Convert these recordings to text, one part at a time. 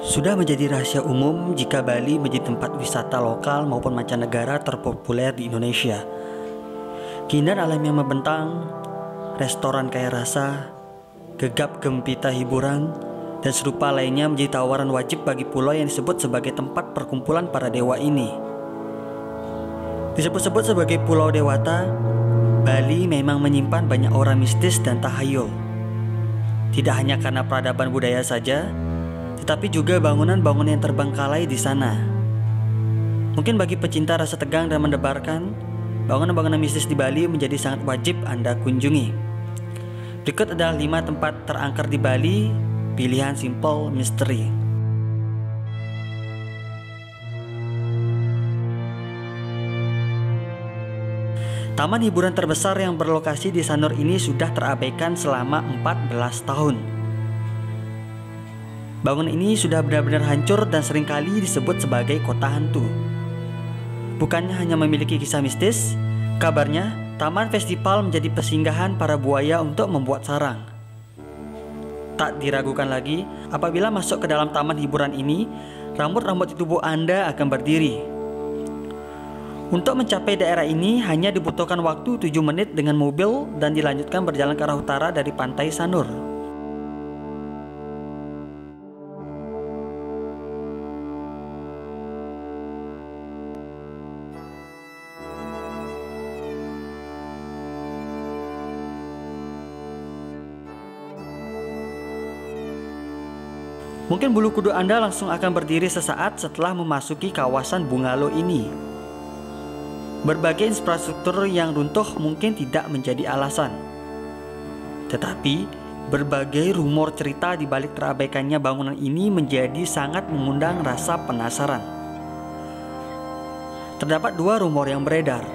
Sudah menjadi rahasia umum jika Bali menjadi tempat wisata lokal maupun mancanegara terpopuler di Indonesia. Keindahan alam yang membentang, restoran kaya rasa, gegap gempita hiburan, dan serupa lainnya menjadi tawaran wajib bagi pulau yang disebut sebagai tempat perkumpulan para dewa ini. Disebut-sebut sebagai Pulau Dewata, Bali memang menyimpan banyak orang mistis dan tahayul. Tidak hanya karena peradaban budaya saja, tetapi juga bangunan-bangunan yang terbengkalai di sana. Mungkin bagi pecinta rasa tegang dan mendebarkan, bangunan-bangunan mistis di Bali menjadi sangat wajib Anda kunjungi. Berikut adalah 5 tempat terangker di Bali, pilihan simple misteri. Taman hiburan terbesar yang berlokasi di Sanur ini sudah terabaikan selama 14 tahun. Bangunan ini sudah benar-benar hancur dan sering kali disebut sebagai kota hantu. Bukannya hanya memiliki kisah mistis, kabarnya Taman Festival menjadi persinggahan para buaya untuk membuat sarang. Tak diragukan lagi, apabila masuk ke dalam taman hiburan ini, rambut-rambut di tubuh Anda akan berdiri. Untuk mencapai daerah ini hanya dibutuhkan waktu 7 menit dengan mobil dan dilanjutkan berjalan ke arah utara dari pantai Sanur. Mungkin bulu kuduk Anda langsung akan berdiri sesaat setelah memasuki kawasan bungalow ini. Berbagai infrastruktur yang runtuh mungkin tidak menjadi alasan. Tetapi, berbagai rumor cerita di balik terabaikannya bangunan ini menjadi sangat mengundang rasa penasaran. Terdapat dua rumor yang beredar.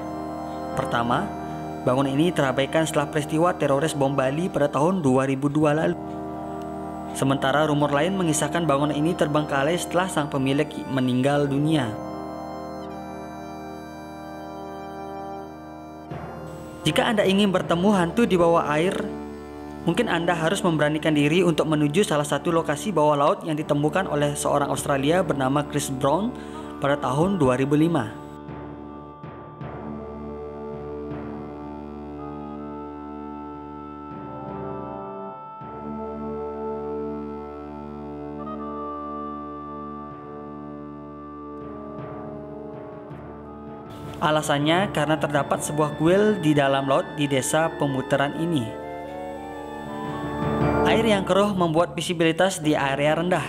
Pertama, bangunan ini terabaikan setelah peristiwa teroris bom Bali pada tahun 2002 lalu. Sementara rumor lain mengisahkan bangunan ini terbengkalai setelah sang pemilik meninggal dunia. Jika Anda ingin bertemu hantu di bawah air, mungkin Anda harus memberanikan diri untuk menuju salah satu lokasi bawah laut yang ditemukan oleh seorang Australia bernama Chris Brown pada tahun 2005. Alasannya karena terdapat sebuah kuil di dalam laut di desa pemutaran ini. Air yang keruh membuat visibilitas di area rendah.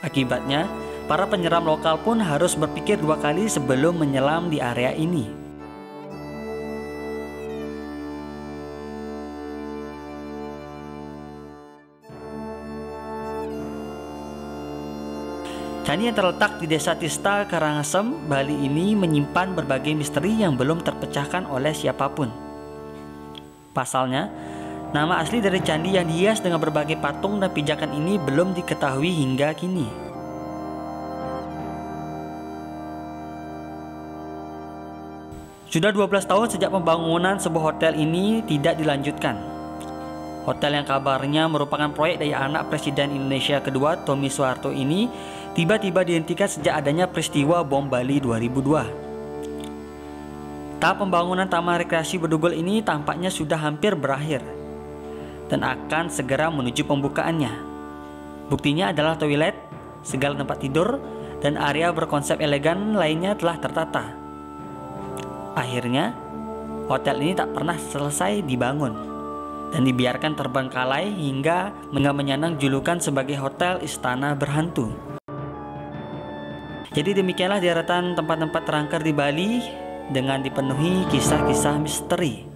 Akibatnya, para penyelam lokal pun harus berpikir dua kali sebelum menyelam di area ini. Candi yang terletak di desa Tista, Karangasem, Bali ini menyimpan berbagai misteri yang belum terpecahkan oleh siapa pun. Pasalnya, nama asli dari candi yang dihias dengan berbagai patung dan pijakan ini belum diketahui hingga kini. Sudah 12 tahun sejak pembangunan sebuah hotel ini tidak dilanjutkan. Hotel yang kabarnya merupakan proyek dari anak Presiden Indonesia kedua Tommy Soeharto ini tiba-tiba dihentikan sejak adanya peristiwa bom Bali 2002. Tahap pembangunan Taman Rekreasi Bedugul ini tampaknya sudah hampir berakhir dan akan segera menuju pembukaannya. Buktinya adalah toilet, segala tempat tidur, dan area berkonsep elegan lainnya telah tertata. Akhirnya, hotel ini tak pernah selesai dibangun dan dibiarkan terbengkalai hingga menyenang julukan sebagai hotel istana berhantu. Jadi demikianlah deretan tempat-tempat terangker di Bali dengan dipenuhi kisah-kisah misteri.